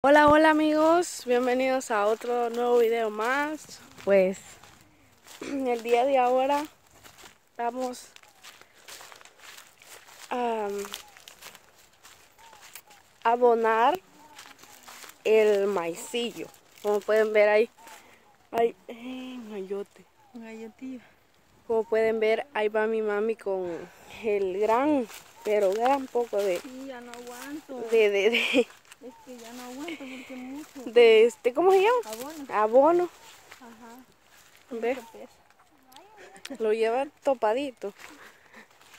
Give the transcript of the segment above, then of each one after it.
Hola, hola amigos, bienvenidos a otro nuevo video más. Pues el día de ahora vamos a abonar el maicillo. Como pueden ver ahí, hay un gallote, un gallotillo. Como pueden ver, ahí va mi mami con el gran, pero gran poco de... Sí, ya no aguanto. De, de, de, Es que ya no aguanto porque mucho. de este, ¿cómo se llama? Abono. Abono. Ajá. ¿Ve? Mucho peso. Lo lleva topadito.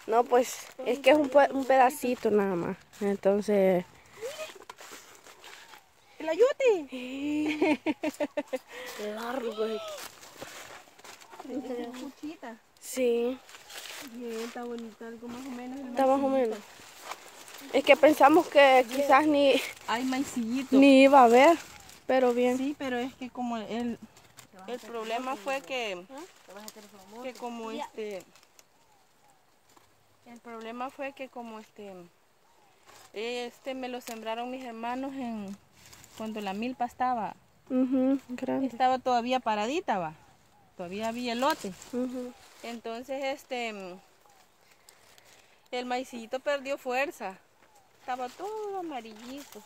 No, pues es que es un, un pedacito nada más. Entonces... ¡El ayote! Largo. Es cuchita. Sí, Bien, está bonito, algo más o menos. está más o menos. Es que pensamos que quizás ni, Hay maicillito. ni iba a haber, pero bien. Sí, pero es que como el, el problema fue que, que como este, el problema fue que como este, este me lo sembraron mis hermanos en, cuando la milpa estaba, grande. estaba todavía paradita, va, todavía había elote. Ujú. Entonces este, el maicillito perdió fuerza, estaba todo amarillito.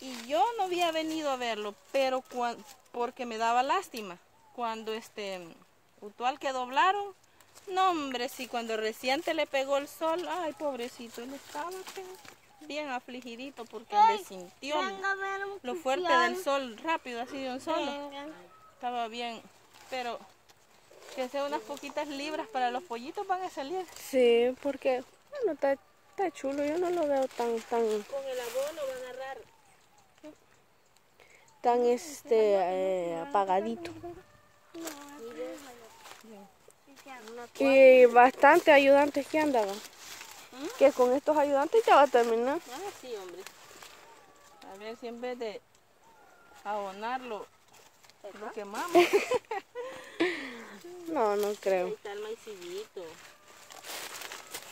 Y yo no había venido a verlo, pero cuan- porque me daba lástima. Cuando este Utual que doblaron, no hombre, sí, cuando reciente le pegó el sol, ay pobrecito, él estaba que- bien afligidito porque le sintió lo fuerte del sol rápido, así de un solo. Estaba bien, pero que sea unas poquitas libras para los pollitos van a salir. Sí, porque, bueno, está, está chulo. Yo no lo veo tan, tan, Con el abono van a agarrar. tan, este, eh, apagadito. Y bastante ayudantes que andaban. Que con estos ayudantes ya va a terminar. Ah, sí, hombre. A ver si en vez de abonarlo, lo quemamos. No, no creo. Ahí está el maicillito.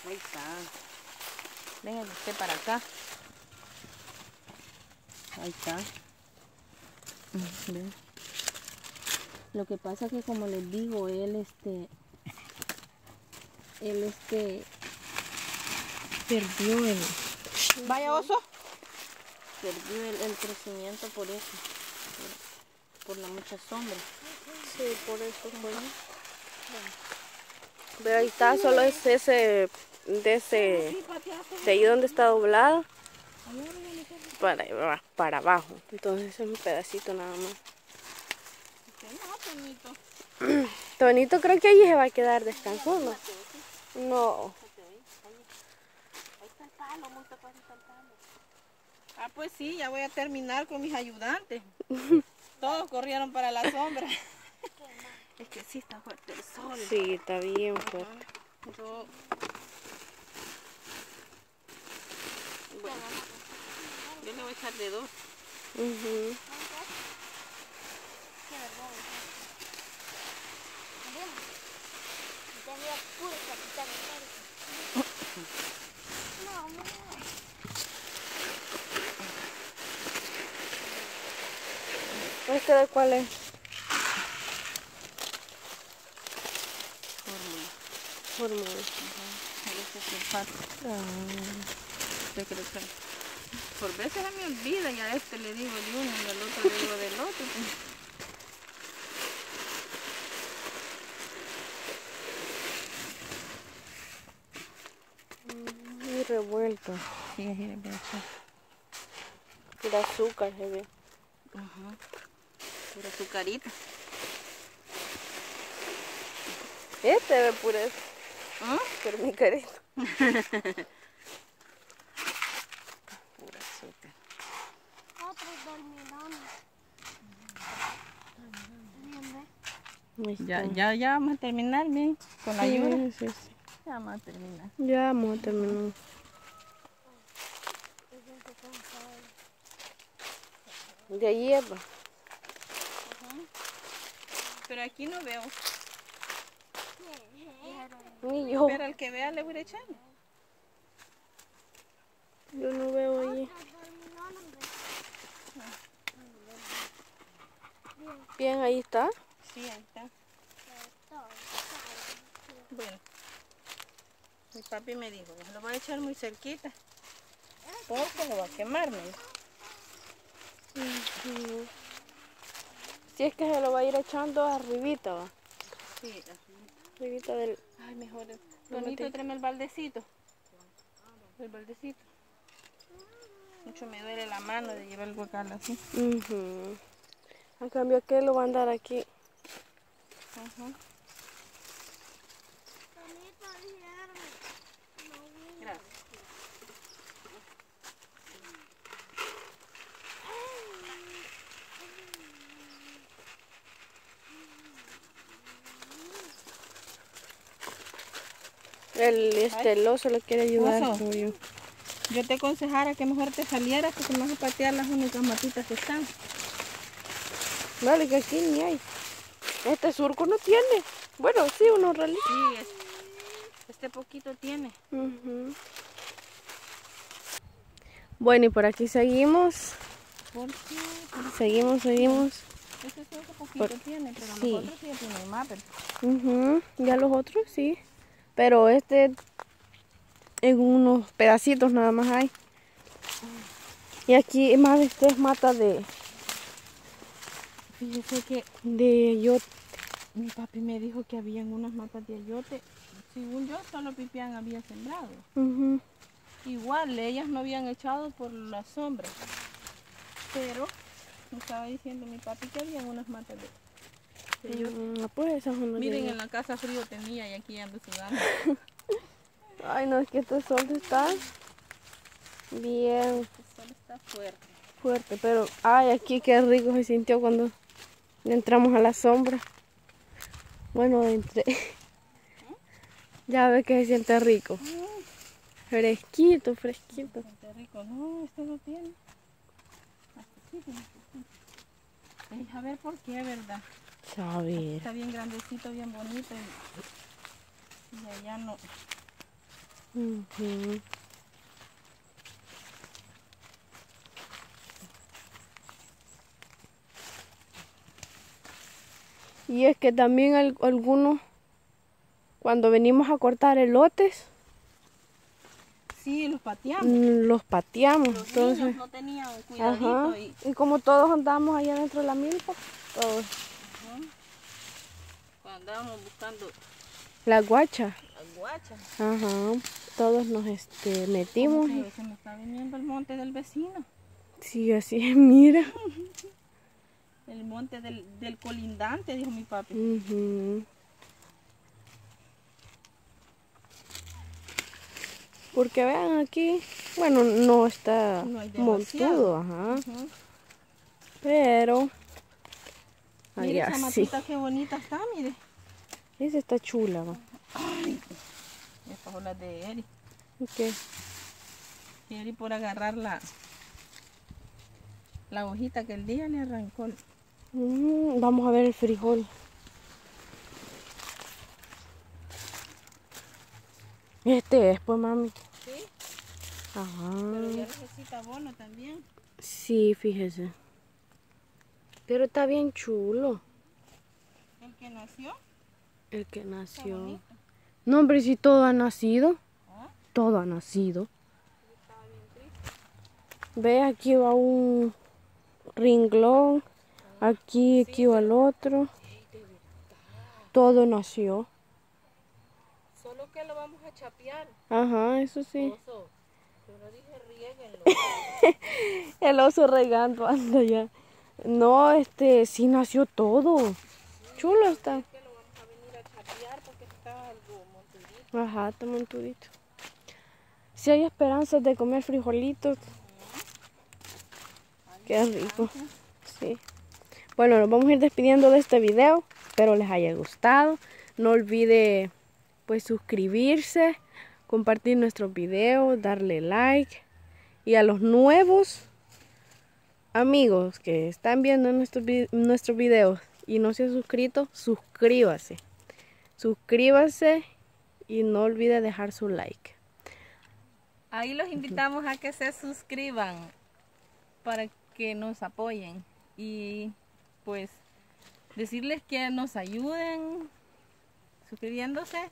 Ahí está. Venga usted para acá. Ahí está. Lo que pasa que como les digo, él este, él este, perdió el, vaya oso, perdió el, el crecimiento por eso, por, por la mucha sombra. Sí, por eso fue. Pero ahí está, solo es ese, de ese, de ahí donde está doblado, para, para abajo. Entonces es un pedacito nada más. Tonito creo que allí se va a quedar descansando. No. Ah, pues sí, ya voy a terminar con mis ayudantes. Todos corrieron para la sombra. es que sí está fuerte el sol. Sí, está bien fuerte. Yo... Bueno, yo le voy a echar de dos. Ujú. ¿Este de cuál es? Fórmula. Fórmula. Ese sulfato. Yo creo que por veces se me olvida y a este le digo de uno y al otro le digo del otro. muy revuelto. Sí, así azúcar se ve. Ajá. Pura azucarita. Este ve pureza. ¿Ah? Pero mi carito. Pura azúcar. Ahí Ya, está. ya, ya vamos a terminar bien con la ayuda. Sí, sí, sí. Ya vamos a terminar. Ya vamos a terminar. De hierba. Pero aquí no veo. Ni yo. Pero al que vea le voy a echar. Yo no veo allí. Bien, ahí está. Sí, ahí está. Bueno, mi papi me dijo, lo voy a echar muy cerquita porque lo va a quemar, me dijo. Si es que se lo va a ir echando arribita, ¿va? Sí, arribita del... Ay, mejor. Bonito, tráeme el baldecito. El baldecito. Mucho me duele la mano de llevar el guacal así. Uh A cambio, que lo va a andar aquí? El, este, el oso le quiere ayudar. Yo. yo te aconsejara que mejor te salieras porque me vas a patear las únicas matitas que están. Vale, que aquí ni hay. Este surco no tiene. Bueno, sí, uno realista. Sí, este poquito tiene. Bueno, y por aquí seguimos. ¿Por qué? Seguimos, seguimos. Este surco poquito tiene, pero los otros sí tienen más. Ya los otros sí. Pero este en unos pedacitos nada más hay. Y aquí más de tres matas de Fíjese que de ayote. Mi papi me dijo que habían unas matas de ayote. Según yo, solo Pipián había sembrado. Igual, ellas no habían echado por la sombra. Pero me estaba diciendo mi papi que habían unas matas de, ayote. Mm, pues, Miren, en la casa frío tenía y aquí ando sudando. Ay, no, es que este sol está bien. Este sol está fuerte. Fuerte, pero ay, aquí qué rico se sintió cuando entramos a la sombra. Bueno, entré. Ya ve que se siente rico. Fresquito, fresquito. Siente rico. No, este no tiene. A ver por qué, ¿verdad? Saber. Está bien grandecito, bien bonito. Y, allá no. Y es que también algunos, cuando venimos a cortar elotes, Sí, los pateamos. Mm, los pateamos. Los entonces, no tenían cuidadito. Y... y... como todos andamos allá dentro de la milpa, todos. Cuando andábamos buscando... La guacha. La guacha. Ajá. Todos nos este, metimos. Se me está viniendo el monte del vecino. Sí, así es, mira. El monte del, del colindante, dijo mi papi. Porque vean aquí, bueno, no está montudo, ajá. Pero... Mire esa matita qué bonita está, mire. Esa está chula, va. Ay, esta es la de Eri. ¿Qué? Eri por agarrar la, la hojita que el día le arrancó. Mm, vamos a ver el frijol. Este es, pues, mami. Sí. Ajá. Pero ya necesita abono también. Sí, fíjese. Pero está bien chulo. ¿El que nació? El que nació. No, hombre, si todo ha nacido. ¿Ah? Todo ha nacido. Ve, aquí va un ringlón. Aquí, aquí va el otro. Todo nació. Solo que lo vamos a chapear. Ajá, eso sí. Oso. Yo no dije el oso regando anda ya. No, este, sí nació todo. Chulo está. Es que lo vamos a venir a chapear porque está algo montudito. Ajá, está montudito. Si hay esperanzas de comer frijolitos. Qué rico. Sí. Bueno, nos vamos a ir despidiendo de este video. Espero les haya gustado. No olvide pues suscribirse, compartir nuestros videos, darle like. Y a los nuevos amigos que están viendo nuestros, nuestros videos y no se han suscrito, suscríbase. Suscríbase y no olvide dejar su like. Ahí los invitamos a que se suscriban para que nos apoyen y pues decirles que nos ayuden suscribiéndose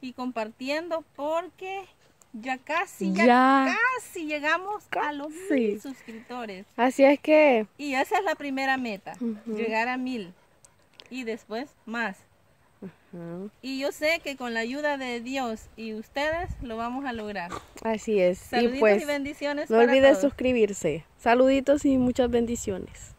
y compartiendo porque ya casi, ya, Ya. casi llegamos a los mil suscriptores. Así es que Y esa es la primera meta, llegar a mil y después más. Y yo sé que con la ayuda de Dios y ustedes lo vamos a lograr. así es. Saluditos y pues y bendiciones no todos. suscribirse. Saluditos y muchas bendiciones.